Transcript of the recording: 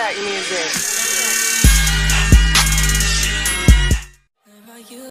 Maybach music.